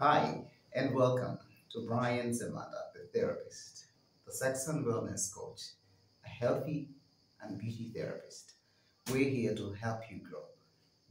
Hi, and welcome to Bryan Ssemanda, the therapist, the sex and wellness coach, a healthy and beauty therapist. We're here to help you grow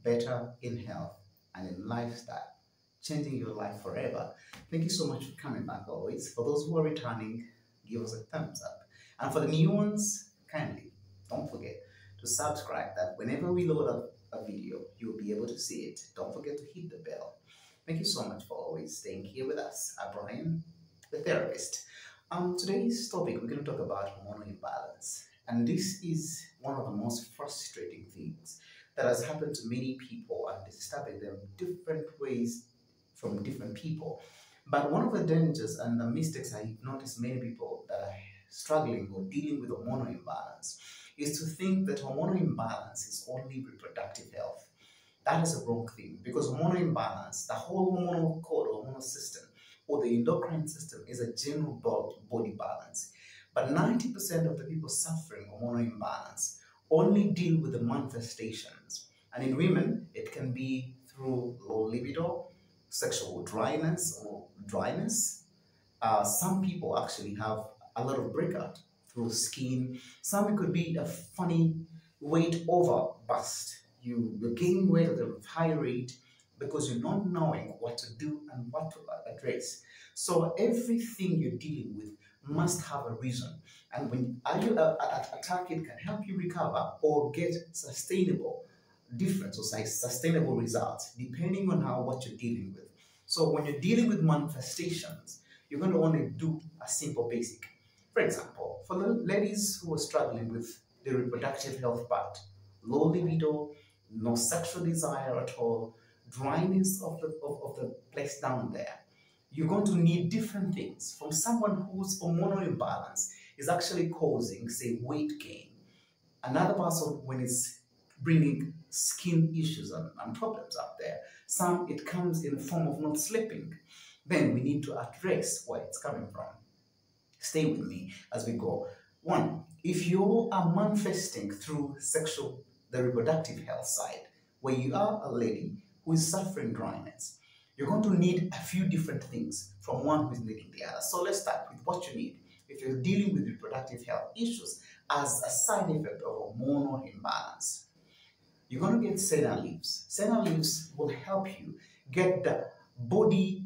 better in health and in lifestyle, changing your life forever. Thank you so much for coming back always. For those who are returning, give us a thumbs up. And for the new ones, kindly don't forget to subscribe that whenever we load up a video, you'll be able to see it. Don't forget to hit the bell. Thank you so much for always staying here with us. I'm Bryan, the therapist. Um, today's topic, we're going to talk about hormonal imbalance. And this is one of the most frustrating things that has happened to many people and disturbing them different ways from different people. But one of the dangers and the mistakes I notice many people that are struggling or dealing with hormonal imbalance is to think that hormonal imbalance is only reproductive health. That is a wrong thing because hormonal imbalance, the whole hormonal code, hormonal system, or the endocrine system is a general body balance. But 90% of the people suffering hormonal imbalance only deal with the manifestations. And in women, it can be through low libido, sexual dryness or dryness. Uh, some people actually have a lot of breakout through skin. Some it could be a funny weight over bust. You, weight at a high rate because you're not knowing what to do and what to address. So everything you're dealing with must have a reason. And when you attack it can help you recover or get sustainable difference or sustainable results depending on how what you're dealing with. So when you're dealing with manifestations, you're going to only do a simple basic. For example, for the ladies who are struggling with the reproductive health part, low libido, no sexual desire at all, dryness of the, of, of the place down there, you're going to need different things from someone whose hormonal imbalance is actually causing, say, weight gain. Another person when it's bringing skin issues and, and problems up there. Some, it comes in the form of not sleeping. Then we need to address where it's coming from. Stay with me as we go. One, if you are manifesting through sexual, the reproductive health side, where you are a lady who is suffering dryness, you're going to need a few different things from one who is needing the other. So let's start with what you need if you're dealing with reproductive health issues as a side effect of hormonal imbalance. You're going to get senna leaves. Senna leaves will help you get the body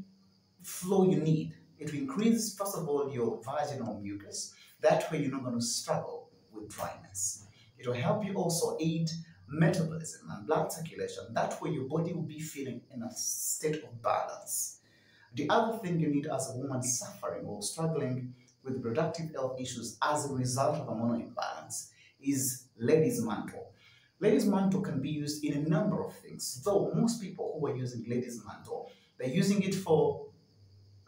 flow you need. It will increase, first of all, your vaginal mucus. That way, you're not going to struggle with dryness. It will help you also aid metabolism and blood circulation. That way, your body will be feeling in a state of balance. The other thing you need as a woman suffering or struggling with reproductive health issues as a result of hormonal imbalance is ladies' mantle. Ladies' mantle can be used in a number of things, though most people who are using ladies' mantle, they're using it for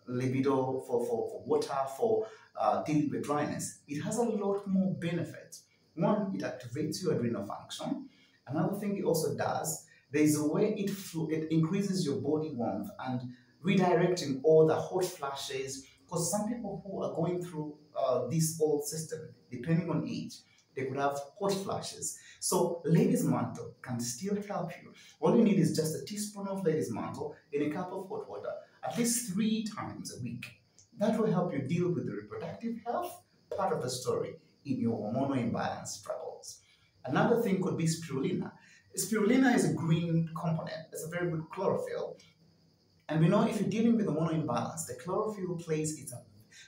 libido, for, for, for water, for uh, dealing with dryness. It has a lot more benefits. One, it activates your adrenal function. Another thing it also does, there's a way it, it increases your body warmth and redirecting all the hot flashes, because some people who are going through uh, this old system, depending on age, they could have hot flashes. So ladies mantle can still help you. All you need is just a teaspoon of ladies mantle in a cup of hot water at least three times a week. That will help you deal with the reproductive health part of the story in your hormonal imbalance struggles. Another thing could be spirulina. Spirulina is a green component. It's a very good chlorophyll. And we know if you're dealing with hormonal imbalance, the chlorophyll plays its,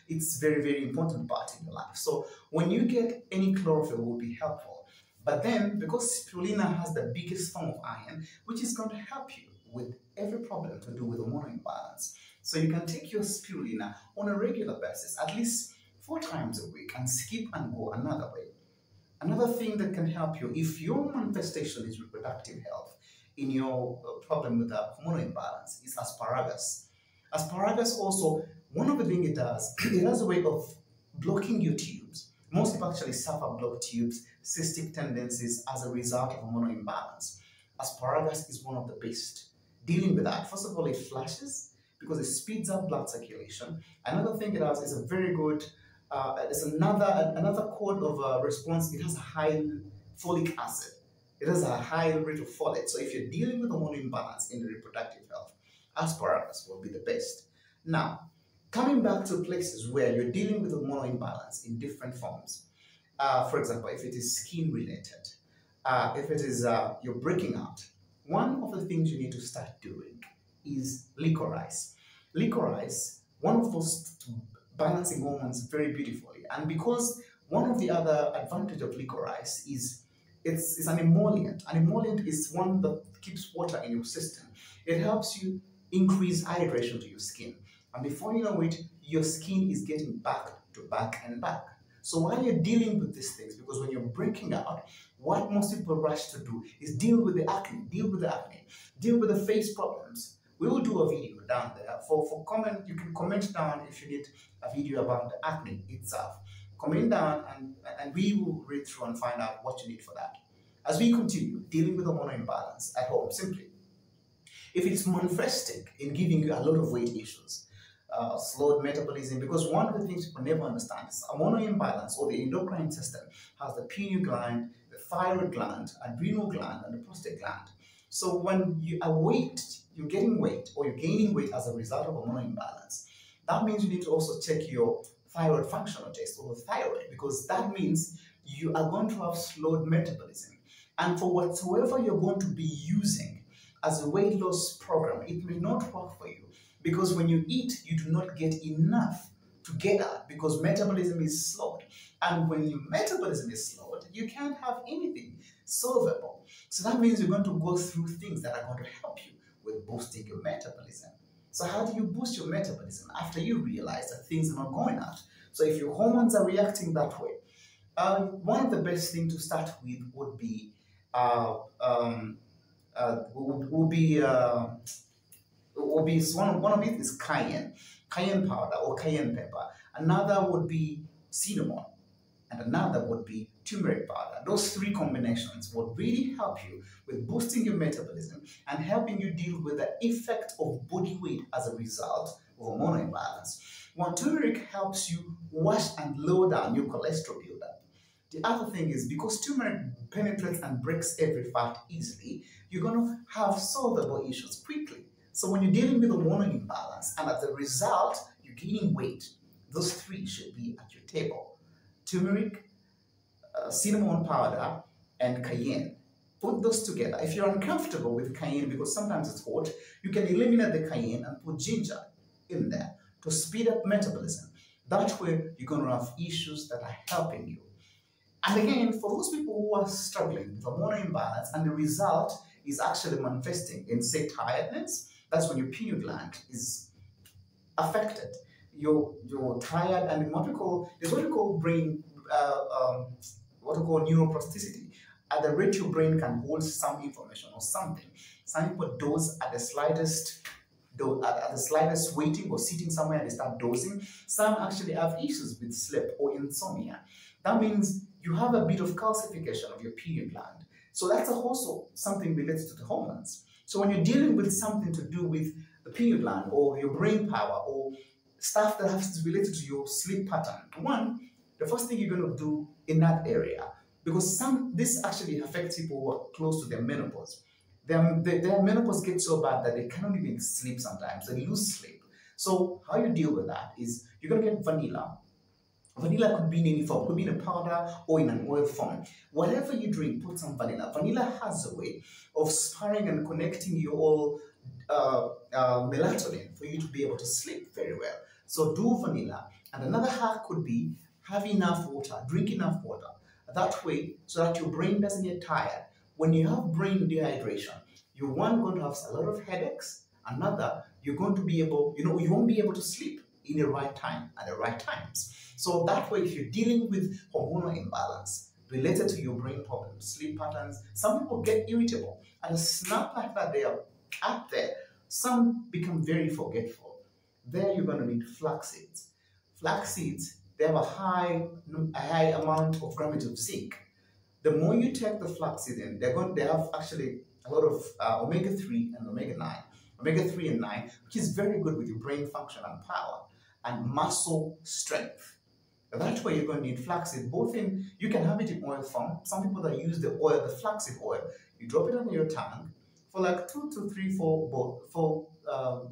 its very, very important part in your life. So when you get any chlorophyll will be helpful. But then, because spirulina has the biggest form of iron, which is going to help you with every problem to do with hormonal imbalance. So you can take your spirulina on a regular basis, at least four times a week, and skip and go another way. Another thing that can help you, if your manifestation is reproductive health, in your uh, problem with the hormonal imbalance, is asparagus. Asparagus also, one of the things it does, it has a way of blocking your tubes. Most people actually suffer blocked tubes, cystic tendencies as a result of hormonal imbalance. Asparagus is one of the best dealing with that. First of all, it flushes because it speeds up blood circulation. Another thing it does is a very good, uh, it's another another code of uh, response. It has a high folic acid. It has a high rate of folate. So if you're dealing with a hormone imbalance in the reproductive health, asparagus will be the best. Now, coming back to places where you're dealing with a hormonal imbalance in different forms. Uh, for example, if it is skin related, uh, if it is uh, you're breaking out, one of the things you need to start doing is licorice. Licorice, one of those balancing hormones very beautifully. And because one of the other advantage of licorice is it's, it's an emollient. An emollient is one that keeps water in your system. It helps you increase hydration to your skin. And before you know it, your skin is getting back to back and back. So while you're dealing with these things, because when you're breaking out, what most people rush to do is deal with the acne, deal with the acne, deal with the face problems. We will do a video down there. For, for comment, you can comment down if you need a video about the acne itself. Comment down and, and we will read through and find out what you need for that. As we continue dealing with hormonal imbalance at home, simply, if it's manifesting in giving you a lot of weight issues, uh, slowed metabolism, because one of the things people never understand is hormonal imbalance or the endocrine system has the pineal gland, the thyroid gland, adrenal gland, and the prostate gland. So when you are weight, you're getting weight or you're gaining weight as a result of a hormonal imbalance, that means you need to also check your thyroid functional test or thyroid because that means you are going to have slowed metabolism. And for whatsoever you're going to be using as a weight loss program, it may not work for you because when you eat, you do not get enough to get out because metabolism is slowed. And when your metabolism is slowed, you can't have anything solvable. So that means you're going to go through things that are going to help you with boosting your metabolism. So how do you boost your metabolism after you realize that things are not going out? So if your hormones are reacting that way, uh, one of the best things to start with would be uh, um, uh, would, would be uh, would be one of, one of it is cayenne, cayenne powder or cayenne pepper. Another would be cinnamon, and another would be turmeric powder. Those three combinations would really help you with boosting your metabolism and helping you deal with the effect of body weight as a result of hormonal imbalance. One turmeric helps you wash and lower down your cholesterol buildup. The other thing is because turmeric penetrates and breaks every fat easily, you're going to have solvable issues quickly. So when you're dealing with a hormonal imbalance and as a result, you're gaining weight, those three should be at your table. Turmeric, cinnamon powder, and cayenne. Put those together. If you're uncomfortable with cayenne because sometimes it's hot, you can eliminate the cayenne and put ginger in there to speed up metabolism. That way, you're going to have issues that are helping you. And again, for those people who are struggling with hormonal imbalance and the result is actually manifesting in, say, tiredness, that's when your pineal gland is affected. You're, you're tired, and what we call, there's what we call brain, uh, um, what we call neuroplasticity. At the rate your brain can hold some information or something, some people doze at the slightest at, the slightest waiting or sitting somewhere and they start dozing. Some actually have issues with sleep or insomnia. That means you have a bit of calcification of your pineal gland. So that's also something related to the hormones. So when you're dealing with something to do with the pineal gland or your brain power or stuff that has to be related to your sleep pattern, one, the first thing you're going to do in that area, because some this actually affects people who are close to their menopause. Their, their, menopause gets so bad that they cannot even sleep sometimes. They lose sleep. So how you deal with that is you're going to get vanilla Vanilla could be in any form, could be in a powder or in an oil form. Whatever you drink, put some vanilla. Vanilla has a way of sparring and connecting your uh, uh, melatonin for you to be able to sleep very well. So do vanilla. And another hack could be have enough water, drink enough water. That way, so that your brain doesn't get tired. When you have brain dehydration, you're one going to have a lot of headaches. Another, you're going to be able, you know, you won't be able to sleep in the right time at the right times. So that way, if you're dealing with hormonal imbalance related to your brain problems, sleep patterns, some people get irritable. At a snap like that, they are up there. Some become very forgetful. There, you're going to need flax seeds. Flax seeds, they have a high, a high amount of grammage of zinc. The more you take the flaxseed in, they're going, they have actually a lot of uh, omega-3 and omega-9. Omega-3 and 9, which is very good with your brain function and power and muscle strength. That's way you're going to need flaxseed, both in, you can have it in oil form. Some people that use the oil, the flaxseed oil, you drop it on your tongue for like two to three, four, um,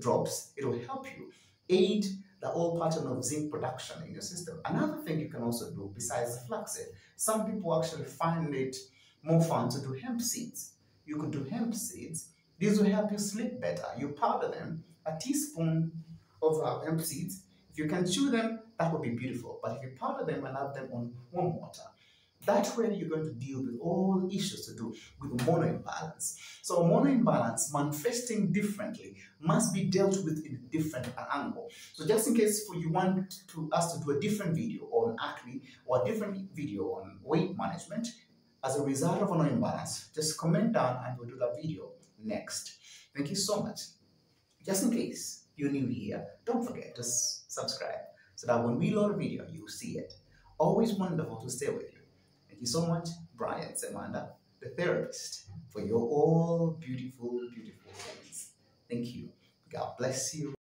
drops, it will help you aid whole pattern of zinc production in your system. Another thing you can also do besides flaxseed, some people actually find it more fun to do hemp seeds. You could do hemp seeds. These will help you sleep better. You powder them, a teaspoon of uh, hemp seeds. If you can chew them, that would be beautiful. But if you powder them and add them on warm water, that's where you're going to deal with all issues to do with mono imbalance. So mono imbalance manifesting differently must be dealt with in a different angle. So just in case for you want to us to do a different video on acne or a different video on weight management as a result of mono imbalance, just comment down and we'll do that video next. Thank you so much. Just in case you're new here, don't forget to subscribe so that when we load a video, you see it. Always wonderful to stay with. Thank you so much, Bryan Ssemanda, the therapist, for your all beautiful, beautiful things. Thank you. God bless you.